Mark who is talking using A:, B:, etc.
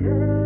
A: Yeah.